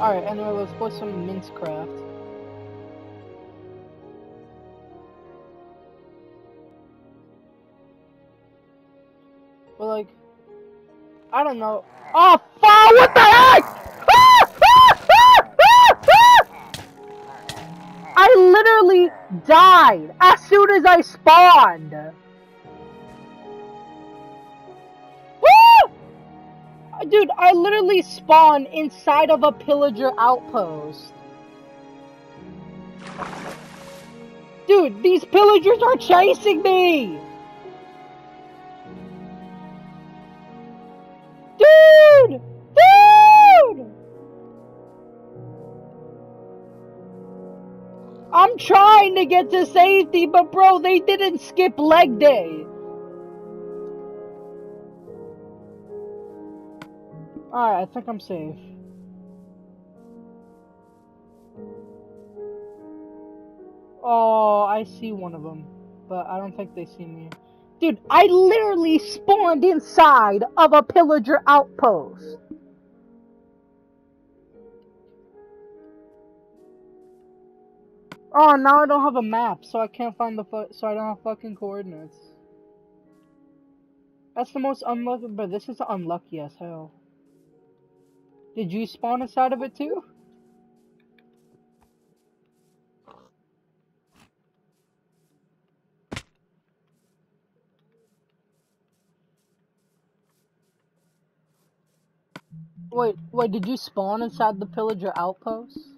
Alright, anyway, let's play some Minecraft. But like, I don't know. Oh, fuck! What the heck? I literally died as soon as I spawned. Dude, I literally spawned inside of a pillager outpost. Dude, these pillagers are chasing me! Dude! Dude! I'm trying to get to safety, but bro, they didn't skip leg day. Alright, I think I'm safe. Oh, I see one of them, but I don't think they see me. Dude, I literally spawned inside of a pillager outpost. Oh, now I don't have a map, so I can't find the so I don't have fucking coordinates. That's the most unlucky, but this is unlucky as hell. Did you spawn inside of it too? Wait, wait, did you spawn inside the pillager outpost?